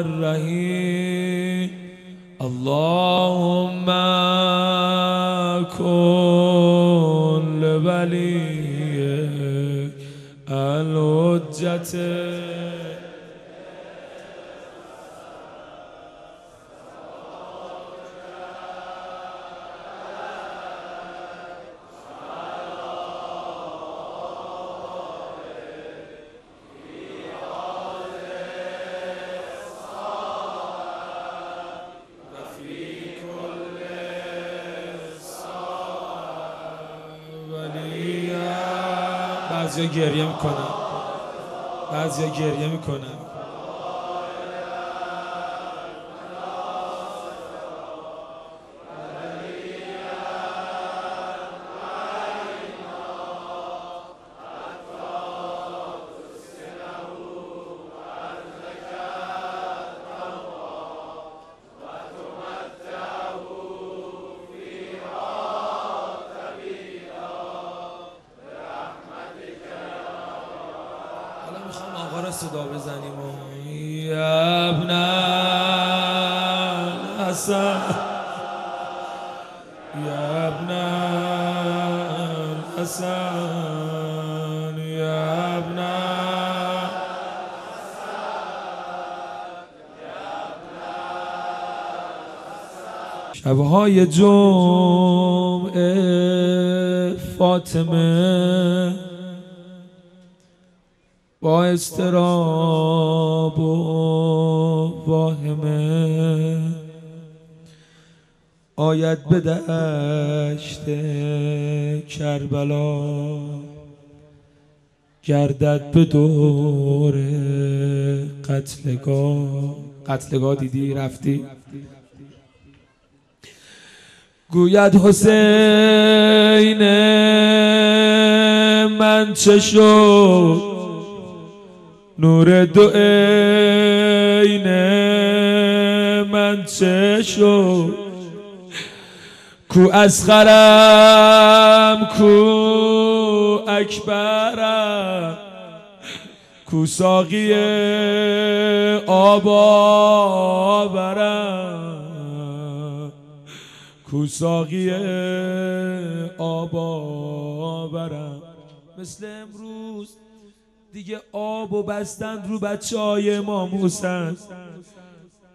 الرهين اللهم كن لوليك الحجة. می‌کنن بعضی گریه می‌کنن. شبهای جمعه فاطمه با استراب و واهمه. آید به دشت کربلا گردد به دور قتلگاه. قتلگاه دیدی؟ رفتی؟ گوید حسین من چه شد؟ نور دو عین من چه شد؟ کو اسخرم کو اکبرم کو ساقی آب کو ساقی آب آورم مثل امروز دیگه آب و بستند رو بچه های امام حسین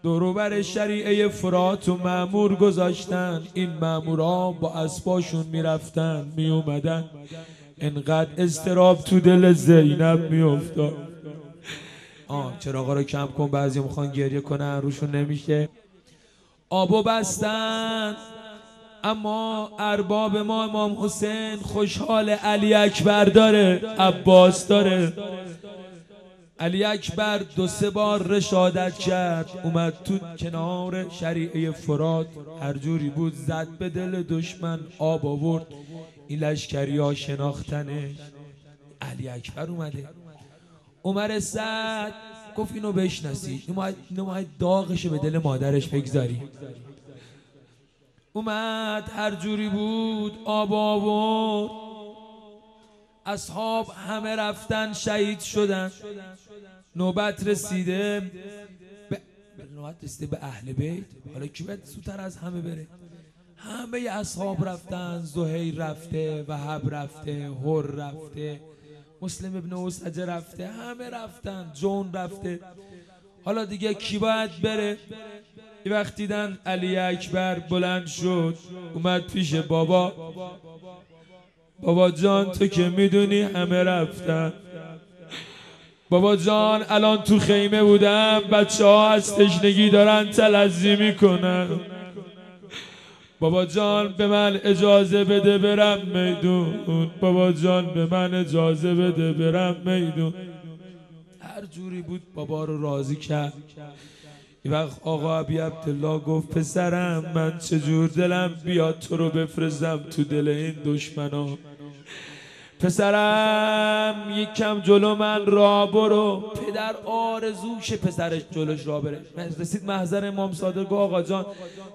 دوروبر شریعه فرات و معمور گذاشتن. این معمورا با اسباشون می‌رفتن میومدن انقدر استراب تو دل زینب میافتاد. آه چراغا رو کم کن بعضی می‌خوان گریه کنن روشون نمیشه. آب و بستن. اما ارباب ما امام حسین خوشحال علی اکبر داره عباس داره. علی اکبر دو سه بار رشادت کرد اومد تو کنار شریعه فرات هر جوری بود زد به دل دشمن آب آورد. این لشکری ها شناختنش علی اکبر اومده. عمر سعد گفت اینو بشناسی اینو باید داغشو به دل مادرش بگذاری. اومد هر جوری بود آب آورد. اصحاب همه رفتن شهید شدن. نوبت رسیده به نوبت رسیده به اهل بیت. حالا کی باید سوتر از همه بره؟ همه اصحاب رفتن زهیر رفته وهب رفته هر رفته مسلم ابن اوسجه رفته همه رفتن جون رفته. حالا دیگه کی باید بره؟ یه وقت دیدن علی اکبر بلند شد اومد پیش بابا. بابا جان تو که می‌دونی همه رفتن. بابا جان الان تو خیمه بودم. بچه ها از تشنگی دارن تلزی می‌کنن. بابا جان به من اجازه بده برم میدون. بابا جان به من اجازه بده برم میدون. هر جوری بود بابا رو راضی کرد. این وقت آقا عبی عبدالله گفت پسرم من چجور دلم بیاد تو رو بفرستم تو دل این دشمنا پسرم یک کم جلو من را برو. پدر آرزوش پسرش جلوش را بره. رسید محضر امام صادق گفت آقا جان.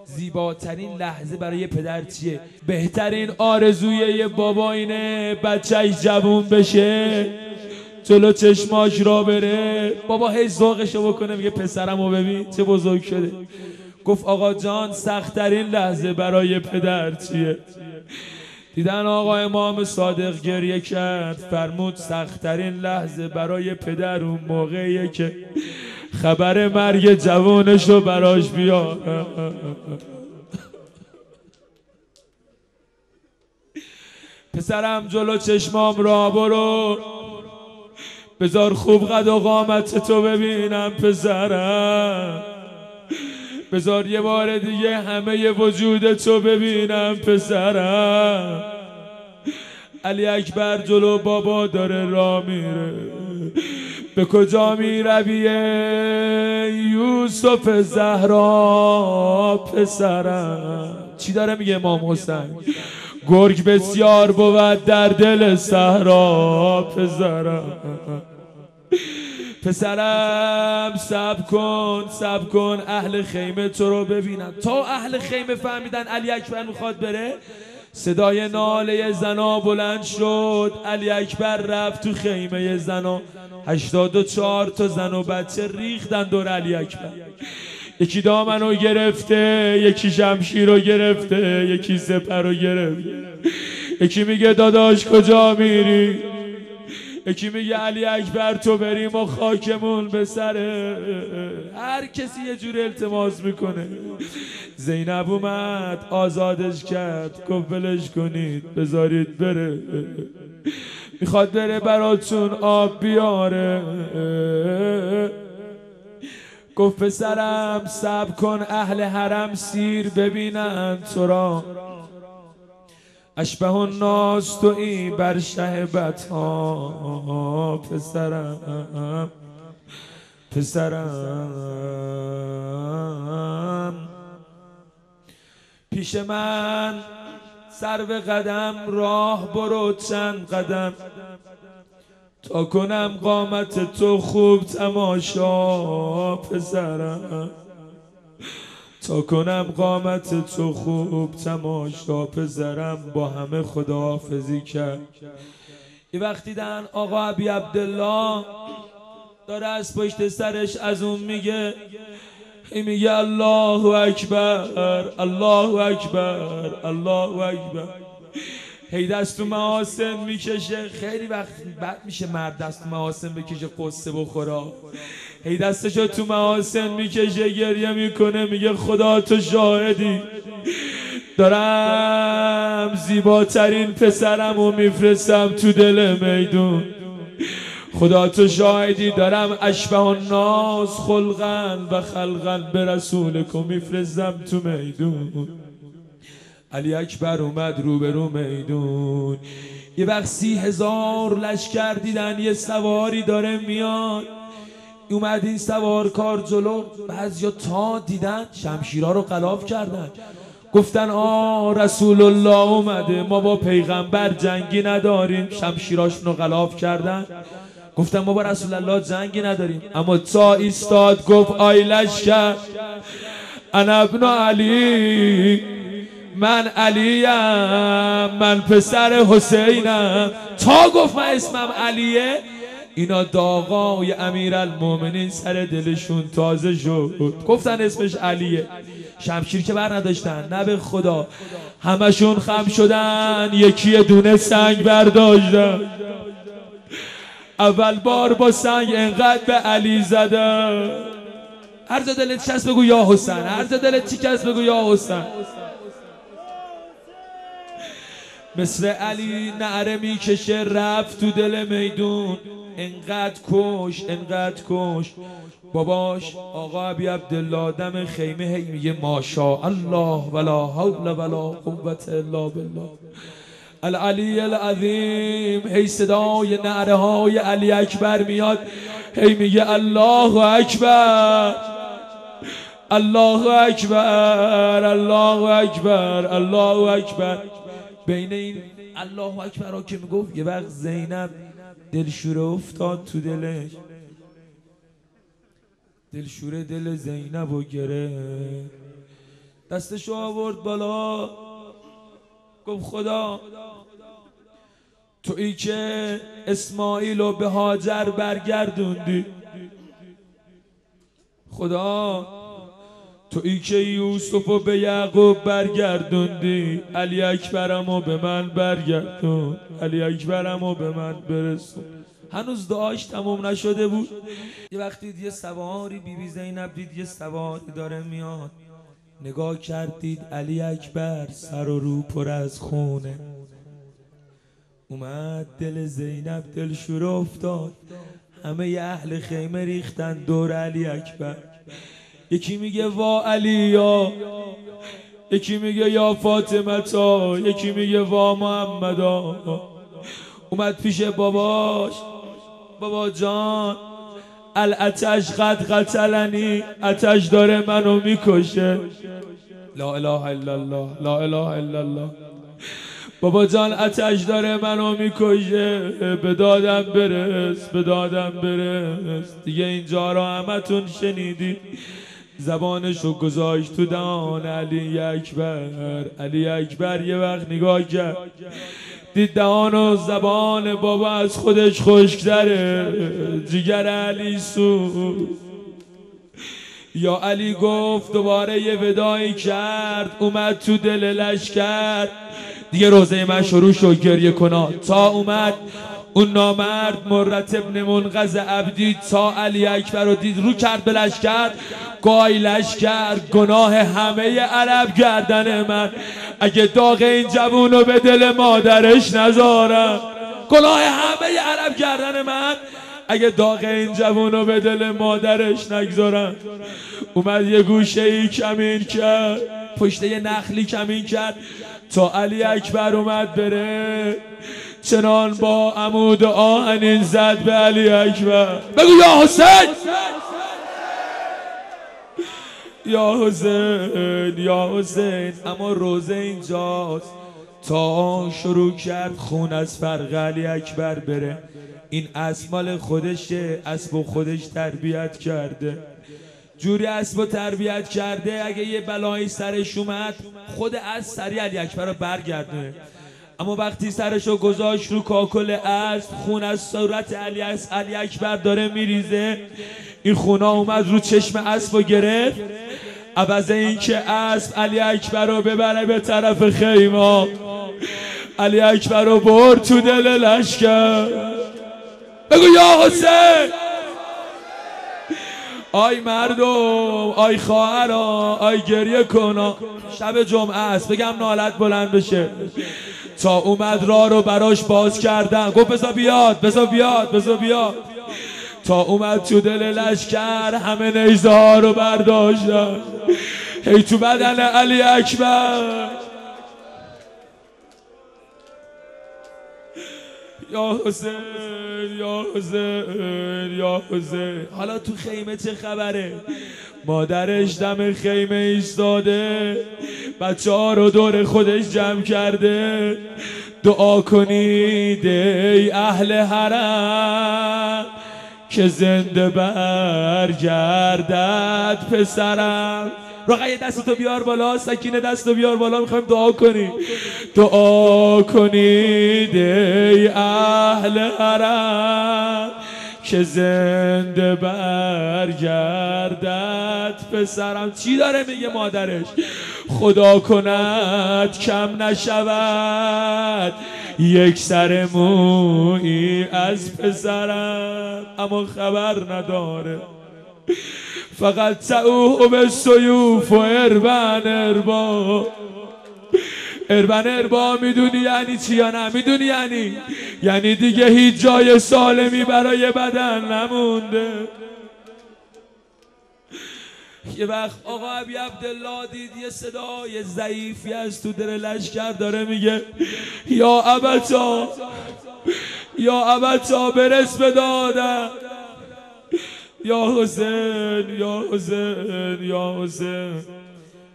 زیباترین لحظه برای پدر چیه؟ بهترین آرزوی یه بابا اینه بچهش جوون بشه. جلو چشماش را بره. بابا هی ذوقشو بکنه میگه پسرمو ببین چه بزرگ شده. گفت آقا جان سختترین لحظه برای پدر چیه؟ دیدن آقا امام صادق گریه کرد. فرمود سختترین لحظه برای پدر اون موقعیه که خبر مرگ جوانش رو براش بیار. پسرم جلو چشمام را برو. بذار خوب قد و قامت تو ببینم پسرم. بذار یه بار دیگه همه وجود تو ببینم پسرم. علی اکبر جلو بابا داره را میره. به کجا می یوسف زهرا پسرم؟ چی داره میگه امام حسین؟ گرگ بسیار بود در دل صحرا پسرم. پسرم سب کن سب کن اهل خیمه تو رو ببینن. تا اهل خیمه فهمیدن علی اکبر می‌خواد بره صدای ناله زنا بلند شد. علی اکبر رفت تو خیمه زنا. هشتاد و چهار تا زن و بچه ریختن دور علی اکبر. یکی دامنو گرفته یکی شمشیر رو گرفته یکی سپر رو گرفته. یکی میگه داداش کجا میری؟ یکی میگه علی اکبر تو بریم و خاکمون به سره هر کسی یه جور التماس می‌کنه. زینب اومد آزادش کرد. گفت کنید بذارید بره. می‌خواد بره براتون آب بیاره. گفت پسرم سب کن اهل حرم سیر ببینن تو را. اشبه الناس ای بر شهبت ها پسرم پسرم. پیش من سر به قدم راه برو چند قدم. تا کنم قامت تو خوب تماشا پسرم. تا کنم قامت تو خوب تماشا پسرم با همه خداحافظی کرد. یه وقتی دن آقا عبی عبدالله داره از پشت سرش از اون میگه ای میگه الله اکبر الله اکبر الله اکبر. هی دست تو محاسن می‌کشه. خیلی وقت بد میشه مرد دست تو محاسن بکشه قصه بخورا هی دستشو تو محاسن می‌کشه گریه می‌کنه میگه خدا تو شاهدی. دارم زیباترین پسرم و میفرستم تو دل میدون. خدا تو شاهدی دارم اشبه الناس خلقن و خلقن به رسولکو میفرستم تو میدون. علی اکبر اومد رو به رو میدون. یه وقت سی هزار لشکر دیدن یه سواری داره میاد. اومد این سوار کار جلو بعضیا تا دیدن شمشیرها رو قلاف کردن. گفتن آ رسول الله اومده ما با پیغمبر جنگی نداریم. شمشیراشون رو غلاف کردن. گفتن ما با رسول الله جنگی نداریم. اما تا ایستاد گفت آی لشکر انا ابن علی من علیم من پسر حسینم. تا گفت من اسمم علیه اینا داغای امیر المومنین سر دلشون تازه شد. گفتن اسمش علیه. شمشیر که بر نداشتن نه به خدا. همشون خم شدن یکی دونه سنگ برداشتن. اول بار با سنگ انقدر به علی زدن. هر جا دلت چست بگو یا حسین هر جا دلت چی کس بگو یا حسین مثل علی نعره می‌کشه رفت تو دل میدون. انقدر کش انقدر کش. باباش آقا ابی عبدالله دم خیمه هی میگه ماشا الله ولا حول ولا قوت الا بالله. العلی العظیم هی صدای نعره های علی اکبر میاد. هی میگه الله اکبر الله اکبر الله اکبر الله اکبر. بین این الله اکبر که می‌گفت یه وقت زینب دلشوره افتاد تو دلش. دلشوره دل زینب و گره دستشو آورد بالا. گفت خدا تویی که اسماعیل رو به هاجر برگردوندی. خدا تویی که یوسف رو به یعقوب برگردوندی؟ علی اکبرم رو به من برگردون. علی اکبرم رو به من برسون. هنوز دعاش تموم نشده بود. یه وقتی یه سواری بی بی زینب دید یه سواری داره میاد. نگاه کردید علی اکبر سر و رو پر از خونه. اومد دل زینب دل شور افتاد. همه اهل خیمه ریختن دور علی اکبر. یکی میگه وا علی یا یکی میگه یا فاطمه تا یکی میگه وا محمدا. اومد پیش باباش. بابا جان الاتش قد قتلنی اتش داره منو می‌کشه. لا اله الا الله لا اله الا الله. بابا جان اتش داره منو می‌کشه. به دادم برس به دادم برس. دیگه اینجا رو همتون شنیدی. زبانشو گذاشت تو دهان علی اکبر. علی اکبر یه وقت نگاه کرد. دید دهان و زبان بابا از خودش خشکتره. جگر علی سو. یا علی گفت دوباره یه ودایی کرد. اومد تو دل لشکر. دیگه روزه من شروع شد گریه کنا تا اومد اون نامرد مرت ابن منقذ عبدی تا علی اکبر رو دید رو کرد به لشکر گای لشکر گناه همه عرب گردن من. اگه داغ این جوون به دل مادرش نذارم. گناه همه عرب گردن من. اگه داغ این جوون به دل مادرش نگذارم. اومد یه گوشه ای کمین کرد پشت یه نخلی کمین کرد تا علی اکبر اومد بره. چنان با عمود آهنین زد به علی اکبر. بگو یا حسین! یا حسین یا حسین اما روزه اینجاست. تا شروع کرد خون از فرق علی اکبر بره. این اسمال خودشه اسب خودش تربیت کرده. جوری اسب تربیت کرده اگه یه بلایی سرش اومد خود از سری علی اکبر رو برگردونه. اما وقتی سرشو گذاشت رو کاکل اسب خون از صورت علی, علی اکبر داره میریزه. این خونا اومد رو چشم اسب و گرفت. عوض این که اسب علی اکبر رو ببره به طرف خیمه. علی اکبر رو برد تو دل لشکر. بگو یا حسین! آی مردم آی خواهرا آی گریه کنا. شب جمعه است بگم نالت بلند بشه. تا اومد راه رو براش باز کردن گفت بزا بیاد بزا بیاد بزا بیاد. تا اومد تو دل لشکر همه نیزه ها رو برداشتن هی تو بدن علی اکبر. یا حسین یا حسین یا حسین. حالا تو خیمه چه خبره؟ مادرش دم خیمه ایستاده بچه ها رو دور خودش جمع کرده. دعا کنید ای اهل حرم که زنده برگردد پسرم. رقیه دستتو بیار بالا سکینه دستو بیار بالا می‌خوایم دعا کنیم دعا کنید ای اهل حرم که زنده برگردد پسرم. چی داره میگه مادرش؟ خدا کند کم نشود یک سر موی از پسرم. اما خبر نداره. فقط تعوه به سیوف و اربن اربا. اربن اربا می‌دونی یعنی چی یا نه؟ می‌دونی یعنی؟ یعنی دیگه هیچ جای سالمی برای بدن نمونده. یه وقت آقا عبی عبدالله دید یه صدای ضعیفی از تو در لشکر داره میگه یا ابتا یا ابتا برس به دادم یا حسین یا حسین یا حسین.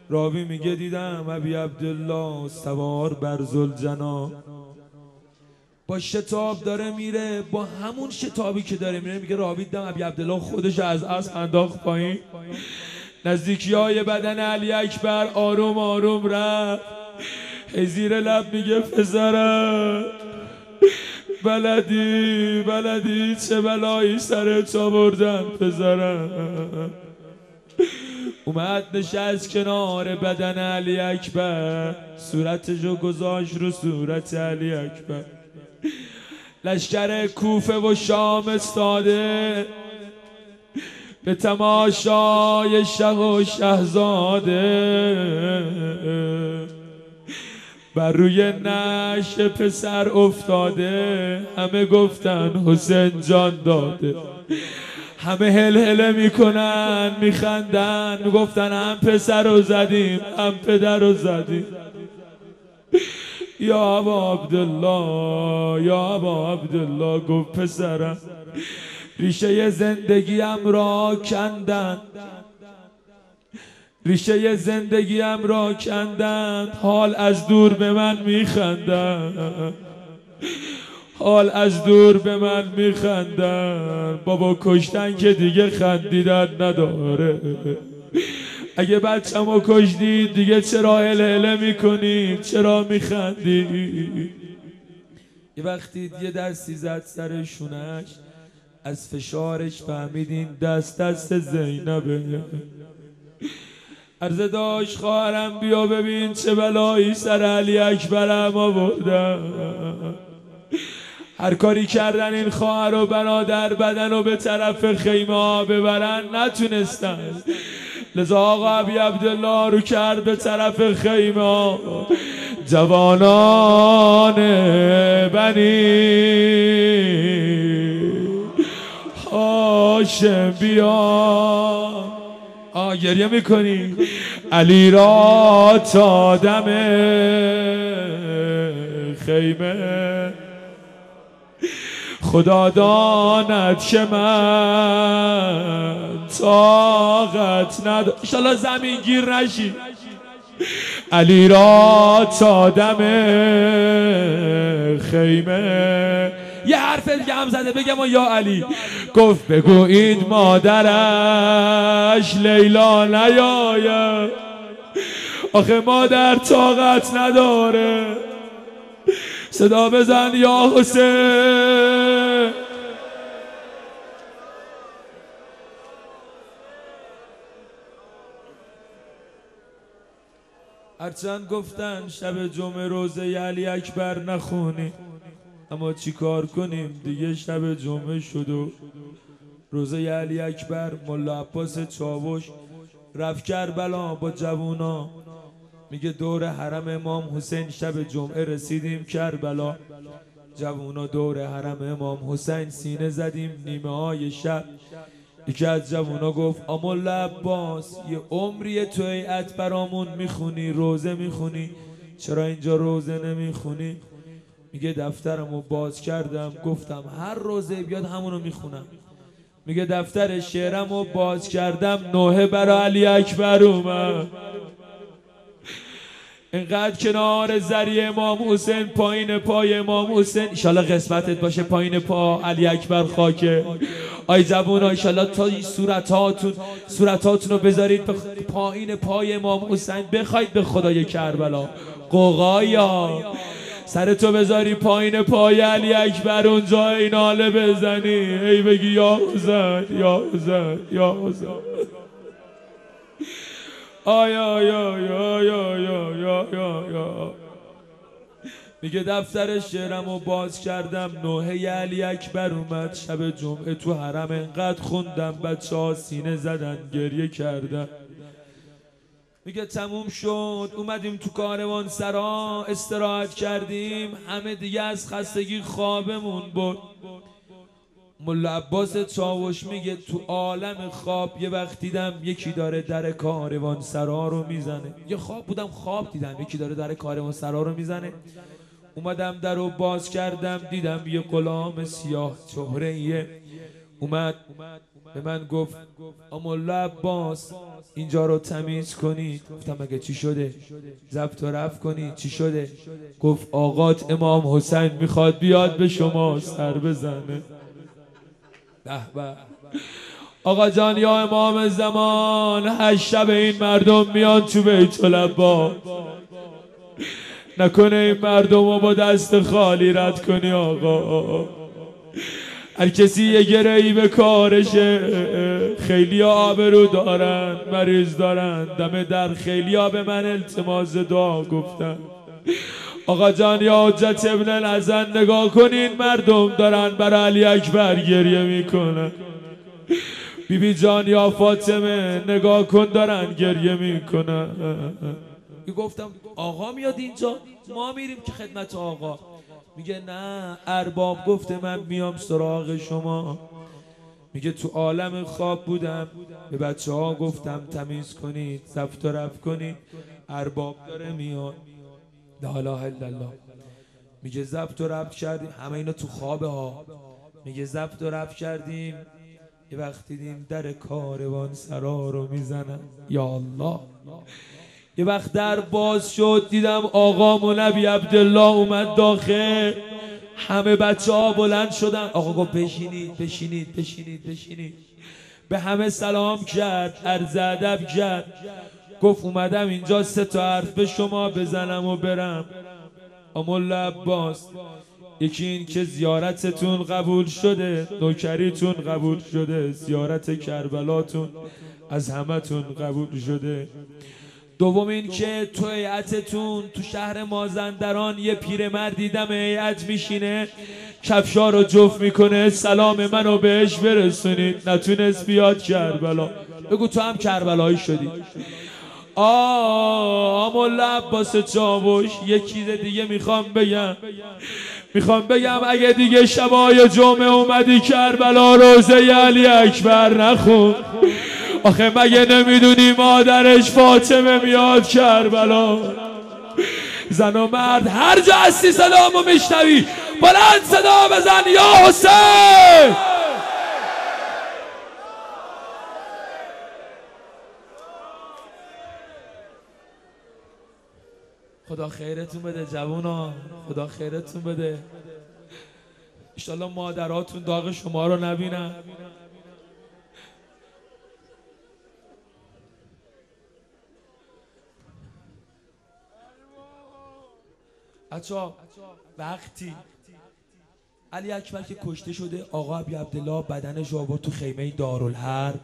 راوی میگه دیدم ابی عبدالله سوار بر زلجنا با شتاب داره میره با همون شتابی که داره میره میگه راوی دیدم ابی عبدالله خودش از اسب انداخت پایین. نزدیکی های بدن علی اکبر آروم آروم رفت. زیر لب میگه پسرم بلدی بلدی؟ چه بلایی سرت آوردن پزرم اومد نشست کنار بدن علی اکبر. صورتشو گذاشت رو صورت علی اکبر. لشکر کوفه و شام استاده. به تماشای شه و شهزاده. بر روی نش پسر افتاده. همه گفتن حسین جان داده. همه هل هله می‌کنن میخندن. می‌گفتن هم پسر رو زدیم هم پدر رو زدیم. یا ابا عبدالله یا ابا عبدالله گفت پسرم ریشه زندگیم را کندن. ریشه زندگیم را کندن حال از دور به من میخندن حال از دور به من میخندن بابا کشتن که دیگه خندیدن نداره. اگه بچم کشدید دیگه چرا هله هله می‌کنی چرا میخندی یه وقتی یه دستی زد سر شونش از فشارش فهمیدین دست دست زینبه. عرض داشت خواهرم بیا ببین چه بلایی سر علی اکبرم آوردم. هر کاری کردن این خواهر و برادر بدن و به طرف خیمه ها ببرن نتونستن. لذا آقا عبی عبدالله رو کرد به طرف خیمه جوانان بنی هاشم بیا. گریه می‌کنی. علی را تا دم خیمه. خدا داند که من طاقت ند ایشالا زمین گیر نشی. علی را تا دم خیمه. یه حرف دیگه هم زده بگم یا علی. گفت بگویید مادرش لیلا نیاید آخه مادر طاقت نداره. صدا بزن یا حسین. هرچند گفتن شب جمعه روزه علی اکبر نخونی. اما چی کار کنیم؟ دیگه شب جمعه شد و روزه علی اکبر ملا عباس چاوش رفت کربلا با جوونا. میگه دور حرم امام حسین شب جمعه رسیدیم کربلا. جوونا دور حرم امام حسین سینه زدیم نیمه های شب. یکی از جوونا گفت امال عباس یه عمری تو برامون می‌خونی روزه می‌خونی؟ چرا اینجا روزه نمی‌خونی؟ میگه دفترمو باز کردم گفتم هر روزه بیاد همونو می‌خونم. میگه دفتر شعرمو باز کردم نوه برا علی اکبر اومد. اینقدر کنار زری امام حسین پایین پای امام حسین. ایشالا قسمتت باشه پایین پا علی اکبر خاکه. آی زبون ایشالا تا صورتاتون صورتاتون رو بذارید پایین پای امام حسین. بخواید به خدای کربلا. قوقایا. سر تو بذاری پایین پای علی اکبر اونجا این حاله بزنی. ای بگی یا حسین یا حسین یا حسین. آیا یا یا یا یا یا یا یا میگه دفتر شعرم رو باز کردم. نوحه علی اکبر اومد شب جمعه تو حرم. انقدر خوندم بچه ها سینه زدن گریه کردن. میگه تموم شد اومدیم تو کاروان سرا استراحت کردیم همه دیگه از خستگی خوابمون بود ملا عباس چاوش میگه تو عالم خواب یه وقت دیدم یکی داره در کاروان سرا رو می‌زنه. یه خواب بودم خواب دیدم یکی داره در کاروان سرا رو می‌زنه. اومدم در رو باز کردم دیدم یه غلام سیاه چهره اومد به من گفت ملا عباس اینجا رو تمیز کنی. گفتم مگه چی شده؟ زبط و رفت کنی. چی شده؟ گفت آقات امام حسین می‌خواد بیاد به شما سر بزنه. به آقا جان یا امام زمان هشت شب این مردم میان تو بیت نکنه این مردم رو با دست خالی رد کنی آقا. هر کسی یه گرهی به کارشه. خیلی آبرو دارن مریض دارن. دم در خیلی به من التماس دعا گفتن. آقا جان یا حجت ابن نزن نگاه کنین مردم دارن برای علی اکبر گریه می‌کنن. بی بی جان یا فاطمه نگاه کن دارن گریه می‌کنن. گفتم آقا میاد اینجا ما میریم که خدمت آقا. میگه نه ارباب گفته من میام سراغ شما. میگه تو عالم خواب بودم به بچه ها گفتم تمیز کنید زفت و رفت کنید ارباب داره میاد. لا اله الا الله. میگه زفت و رفت کردیم همه اینا تو خوابه ها. میگه زفت و رفت کردیم یه وقتی دیدیم در کاروان سرا رو می‌زنن. یا الله. یه وقت در باز شد دیدم آقا مولوی عبدالله اومد داخل. همه بچه ها بلند شدن. آقا گفت بشینید بشینید بشینید بشینید. به همه سلام کرد عرض ادب کرد. گفت اومدم اینجا سه تا حرف به شما بزنم و برم. امول عباس یکی این که زیارتتون قبول شده نوکریتون قبول شده زیارت کربلاتون از همتون قبول شده. دوم این که تو هیئتتون تو شهر مازندران یه پیرمرد دیدم هیئت میشینه. کفشا رو جفت می‌کنه. سلام منو بهش برسونید. نتونست بیاد کربلا. بگو تو هم کربلایی شدی. آه مولا عباس چاوش یه چیز دیگه می‌خوام بگم. می‌خوام بگم اگه دیگه شبای جمعه اومدی کربلا روزه علی اکبر نخون. آخه مگه نمی‌دونی مادرش فاطمه میاد کربلا؟ زن و مرد هر جا هستی صدامو میشنوی. بلند صدا بزن یا حسین! خدا خیرتون بده جوونا. خدا خیرتون بده. ایشالله مادراتون داغ شما رو نبینن. بچه وقتی علی اکبر که کشته شده آقا عبی عبدالله بدنش آورد تو خیمه دارالحرب.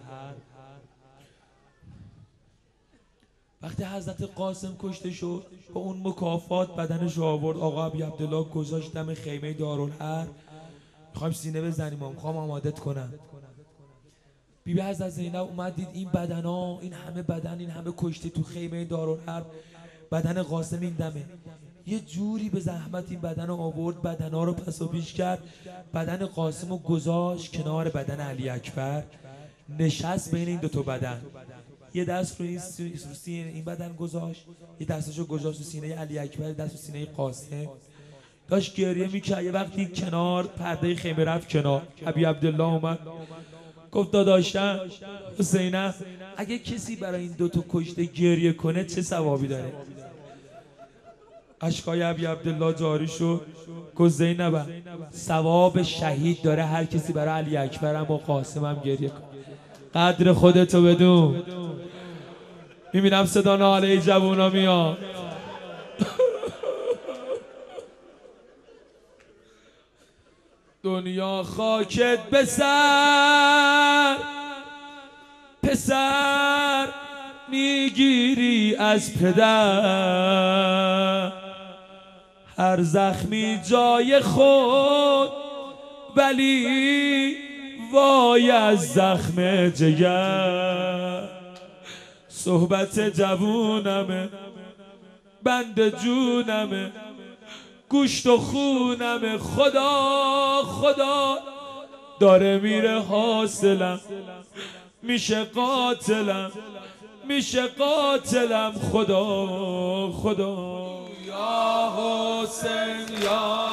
وقتی حضرت قاسم کشته شد با اون مکافات بدنش آورد آقا عبی عبدالله گذاشت دم خیمه دارالحرب. می‌خوایم سینه بزنیم می‌خوام آمادت کنم. بی بی حضرت زینب اومد دید این بدن ها این همه بدن این همه کشته تو خیمه دارالحرب. بدن قاسم این دمه. یه جوری به زحمت این بدن رو آورد بدن ها رو پس و پیش کرد. بدن قاسم رو گذاشت کنار بدن علی اکبر. نشست بین این دوتا بدن. یه دست رو این سینه این بدن گذاشت یه دستش رو گذاشت رو سینه علی اکبر دست رو سینه قاسم. داشت گریه می‌کرد یه وقتی کنار پرده خیمه رفت کنار. عبی عبدالله اومد. گفت داداشم حسینم اگه کسی برای این دوتا کشته گریه کنه چه ثوابی داره؟ اشکای عبی عبدالله جاری شد. گفت زینب ثواب شهید داره هر کسی برای علی اکبرم و قاسمم گریه کن. قدر خودتو بدون. می‌بینم صدا ناله جوونا میاد. دنیا خاکت بسر پسر می‌گیری از پدر. هر زخمی جای خود ولی وای از زخم جگر. صحبت جوونمه بند جونمه گوشت و خونمه. خدا خدا داره میره حاصلم میشه قاتلم میشه قاتلم. خدا خدا. یا حسین یا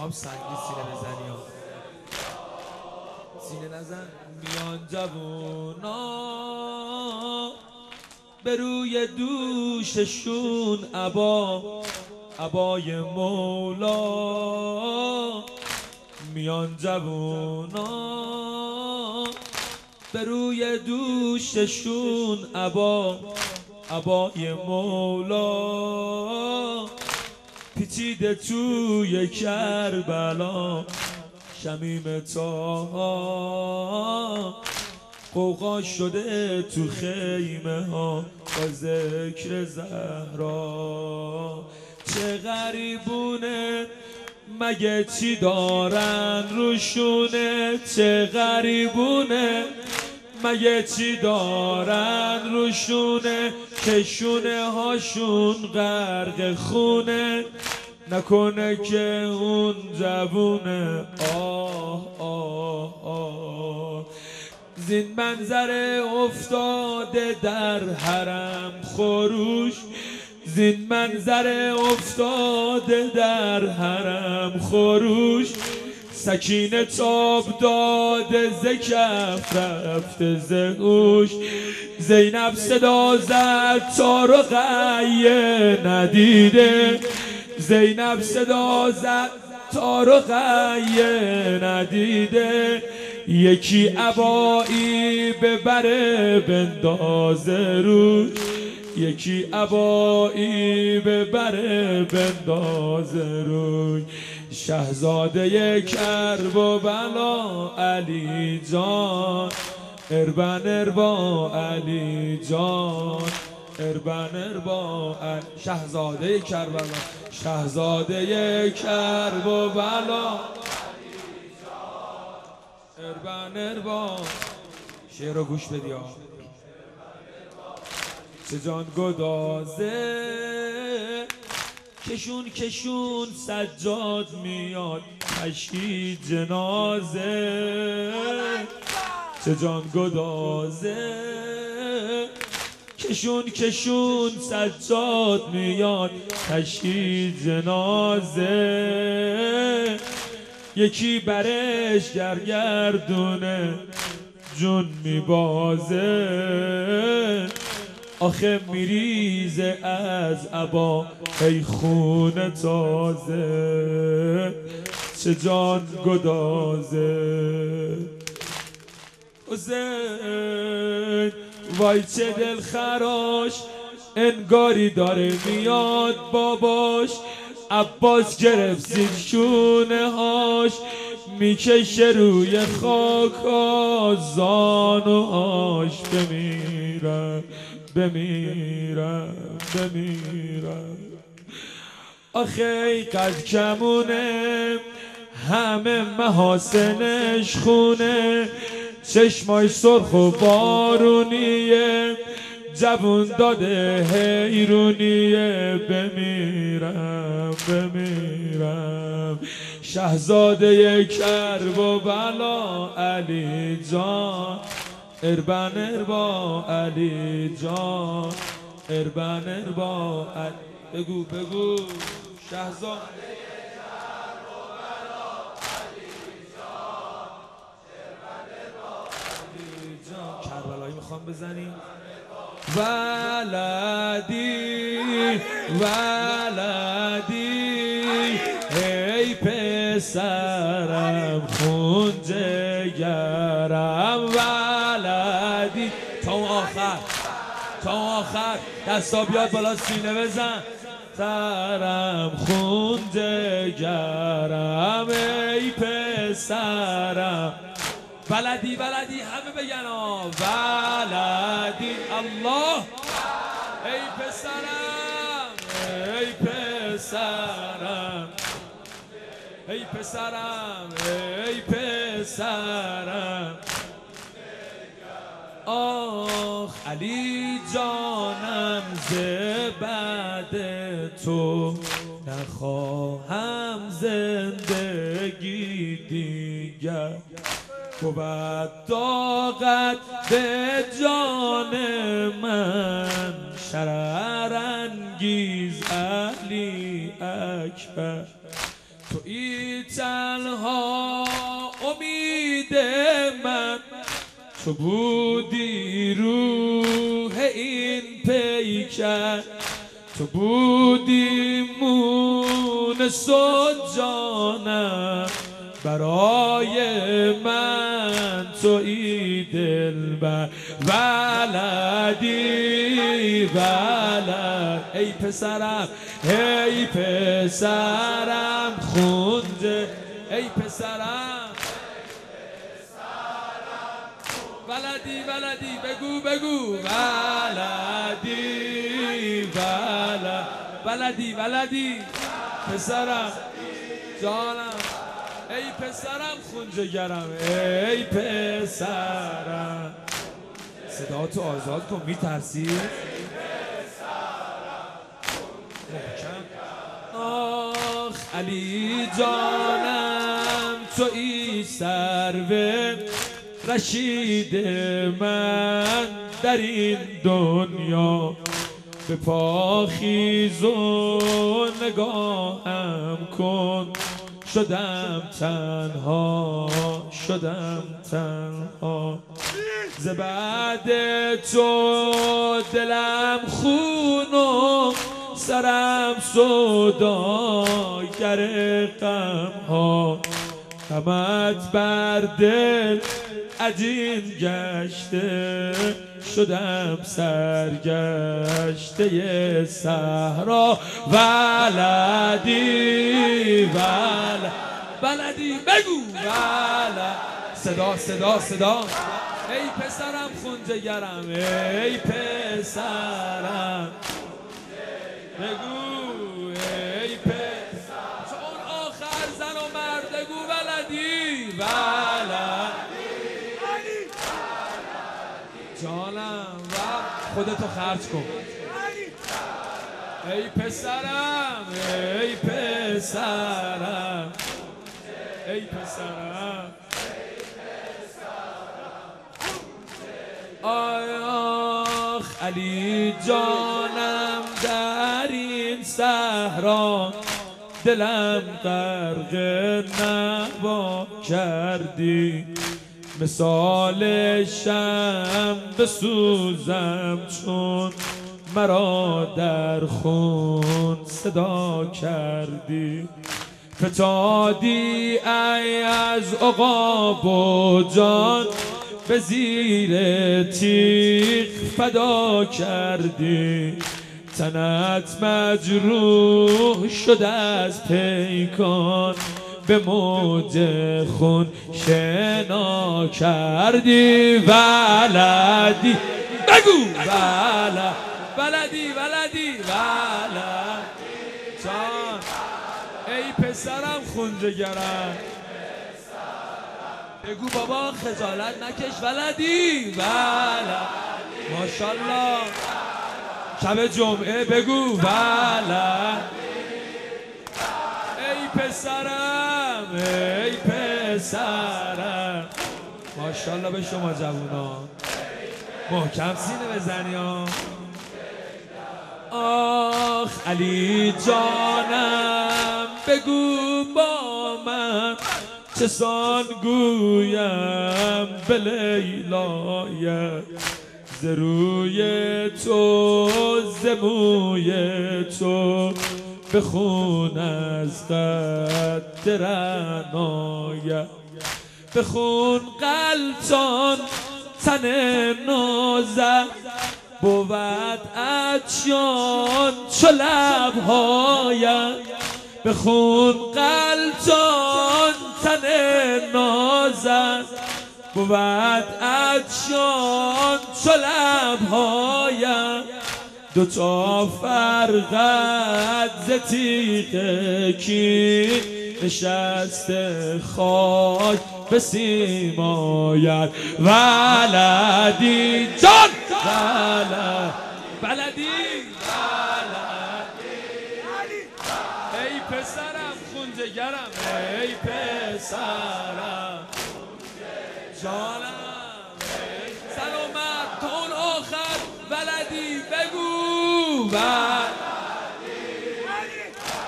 خب سنگی سینه بزنی سینه نزن. میان جوونا به روی دوششون عبا عبای مولا. میان جوونا. به روی دوششون عبا عبای مولا. پیچیده توی کربلا. شمیم تا. قوقا شده تو خیمه ها با ذکر زهرا. چه غریبونه مگه چی دارن روشونه چه غریبونه؟ مگه چی دارن روشونه که هاشون غرق خونه. نکنه که اون جوونه. آه آه آه. زین منظره افتاده در حرم خروش. زین منظر افتاده در حرم خروش سکینه تاب داده ز کف رفته زهوش زینب صدا زد تارو غیه ندیده. زینب صدا زد تارو غیه ندیده. یکی عبایی ببره بندازه روش. یکی عبایی ببره بندازه روی. شهزاده کرب و بلا علی جان. اربن اربا علی جان. اربن اربا شهزاده کربلا شهزاده کرب و بلا. اربن اربا شعر رو گوش بدی چه جان گدازه. کشون کشون سجاد میاد تشکی جنازه. چه جان گدازه. کشون کشون سجاد میاد تشکی جنازه. یکی برش گرگردونه جون میبازه. آخه میریزه از عبا ای خون تازه. چه جان گدازه. حسین وای چه دل خراش انگاری داره میاد باباش. عباس گرفت زیر شونه هاش. می‌کشه روی خاک زانوهاش بمیرم بمیرم بمیرم. آخه قد کمونه همه محاسنش خونه. چشمای سرخ و بارونیه جوون داده حیرونیه بمیرم بمیرم. شهزاده کرب و بلا علی جان. اربن اربا علی جان اربن اربا علی بگو بگو شهزاد کربلایی می‌خوام بزنیم ولدی ولدی ای پسرم تا آخر. دستا بیاد بالا سینه بزن. سرم خون جگرم ای پسرم. بلدی بلدی همه بگن بلدی الله. ای پسرم ای پسرم. ای پسرم ای پسرم. آخ علی جانم ز بعد تو نخواهم زندگی دیگر. بود داغت به جان من. شررانگیز علی اکبر. تو ای تنها امید من تو بودی روح این پیکر. تو بودی مون جانم. برای من تو دل ولدی ولد. ای پسرم ای پسرم خونده. ای پسرم. ولدی بگو بگو ولدی ولد ولدی ولدی پسرم جانم ای پسرم خونجگرم ای پسرم صدا تو آزاد کن میترسی آخ علی جانم تو ای سروه رشید من در این دنیا. به پاخیز و نگاهم کن. شدم تنها شدم تنها. ز بعد تو دلم خون و سرم گر غم ها غمت بر دل عجین گشته شدم سرگشته صحرا. ولدی ول بلدی بگو. ول صدا صدا صدا. ای پسرم خونجگرم ای پسرم. بگو. خودتو خرج کن. ای پسرم ای پسرم. ای پسرم. آخ علی جانم در این صحرا. دلم غرق نوا کردی. مثال شم بسوزم چون مرا در خون صدا کردی. فتادی ای از عقاب و جان به زیر تیغ فدا کردی. تنت مجروح شده از پیکان به موج خون شنا کردی ولدی. بگو. ولد. ولدی ولدی ولد جان. ای پسرم خونجگرم بگو بابا خجالت نکش. ولدی. ولد. ماشالله شب جمعه بگو. ولد. ای پسرم. ای پسرم. ماشالله به شما جوونا. محکم سینه بزنی ها. آخ علی جانم بگو با من چه سان گویم به لیلایت ز روی تو زموی تو. بخون از قد رنایت بخون قلتان تن نازم بود اچیان چو لبهایم بخون قلتان تن نازم بود اچیان چو لبهایم دو تا فرقت ز تیغ کی نشست خاک به سیمایت. ولدی جان! ولد بلدی ای پسرم خونجگرم. ای پسرم. جانم. بگو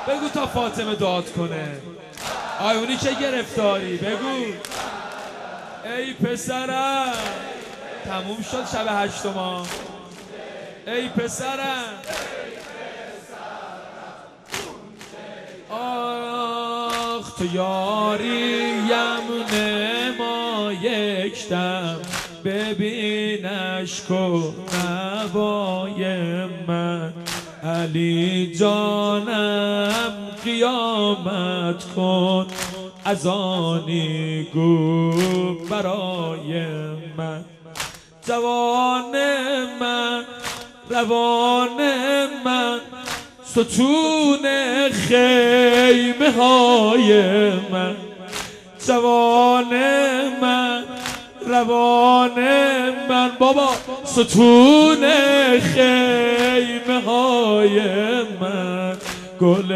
بگو تا فاطمه داد کنه. آیونی که گرفتاری؟ بگو. ای پسرم. تموم شد شب هشتما ای پسرم. آخ تو یاریم ما یکتم ببینش کن نوای من. علی جانم قیامت کن. از آنی گو برای من. جوان من روان من. ستون خیمه های من. جوان من روان من بابا ستون خیمه های من. گل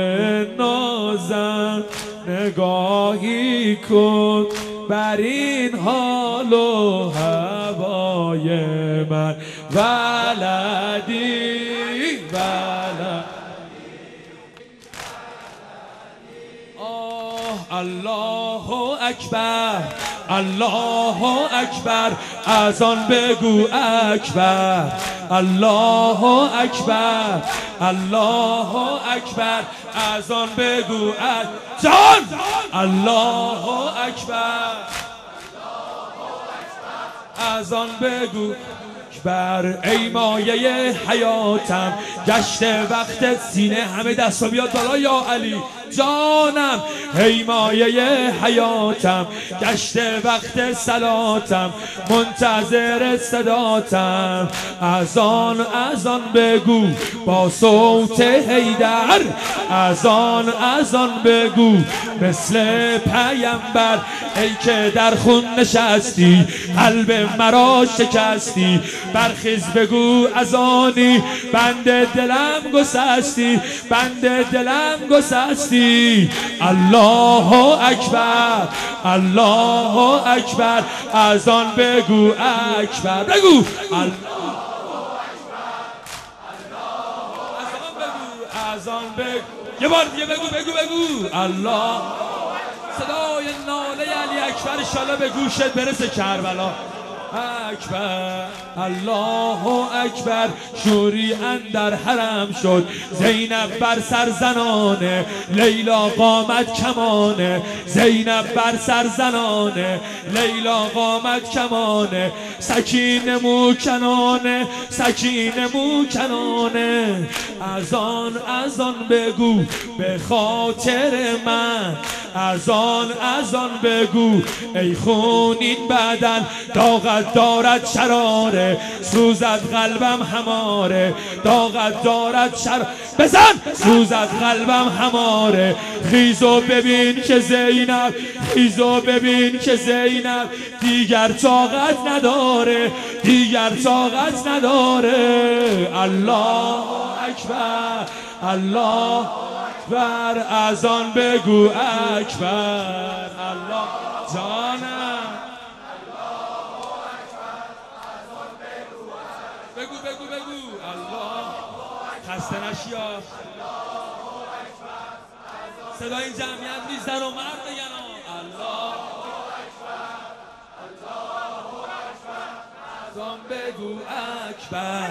نازم نگاهی کن بر این حال و هوای من. ولدی ولدی. الله اکبر. الله اکبر از آن بگو اکبر. الله اکبر الله اکبر از آن بگو جان! الله اکبر. از آن بگو بر ای مایه حیاتم گشت وقت سینه همه دست بیاد بالا یا علی. جانم ای مایه حیاتم گشت وقت سلاتم منتظر صداتم. از آن از آن بگو با صوت هیدر از آن از آن بگو مثل پیمبر ای که در خون نشستی قلب مرا شکستی. برخیز بگو از آنی بند دلم گسستی بند دلم گسستی. الله اکبر الله اکبر از آن بگو اکبر بگو آن بگو یه بار دیگه بگو بگو بگو الله صدای ناله علی اکبر شالا به گوشت برسه کربلا اکبر الله اکبر شوری اندر حرم شد. زینب بر سر زنانه لیلا قامت کمانه. زینب بر سر زنانه لیلا قامت کمانه. سکین مو کنانه سکین مو کنانه از آن از آن بگو به خاطر من. از آن از آن بگو ای خونین بدن داغت دارد شراره. سوزد قلبم هماره. داغت دارد شر بزن! سوزد قلبم هماره. خیزو ببین که زینب. خیزو ببین که زینب. دیگر طاقت نداره. دیگر طاقت نداره. الله اکبر. الله اکبر. از آن بگو اکبر. الله جانم. خسته نشیا صدای این جمعیت نیست و مرد بگن الله آن بگو اکبر.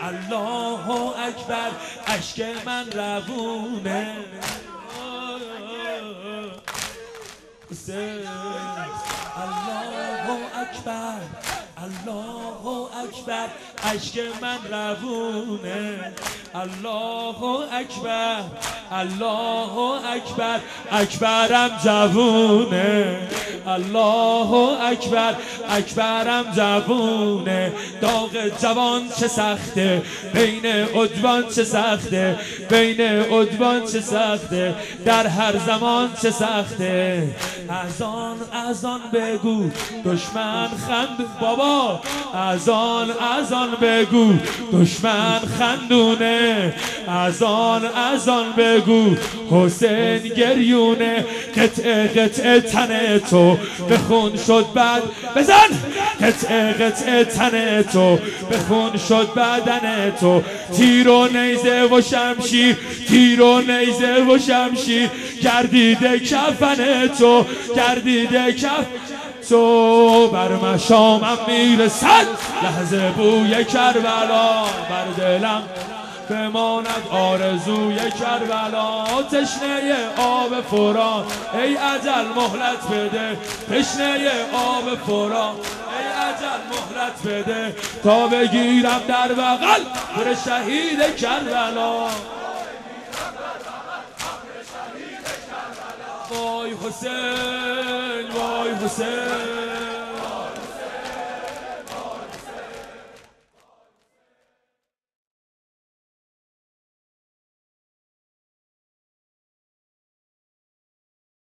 الله اکبر. اشک من روونه. الله اکبر. الله اکبر اشک من روونه. الله اکبر الله اکبر اکبرم جوونه. الله اکبر اکبرم جوونه. داغ جوان چه سخته بین ادوان چه سخته بین ادوان چه سخته در هر زمان چه سخته. از آن از آن بگو دشمن خند بابا از آن از آن بگو دشمن خندونه. از آن از آن بگو حسین گریونه. قطعه قطعه تن تو به خون شد بعد بزن! قطعه قطعه تن تو به خون شد بدن تو. تیر و نیزه و شمشیر تیر و نیزه و شمشیر گردیده کفن تو گردیده کف تو بر مشامم می‌رسد لحظه بوی کربلا بر دلم بماند آرزوی کربلا. تشنه آب فران ای عجل مهلت بده. تشنه آب فران ای عجل مهلت بده. تا بگیرم در بغل پر شهید کربلا. وای حسین وای حسین.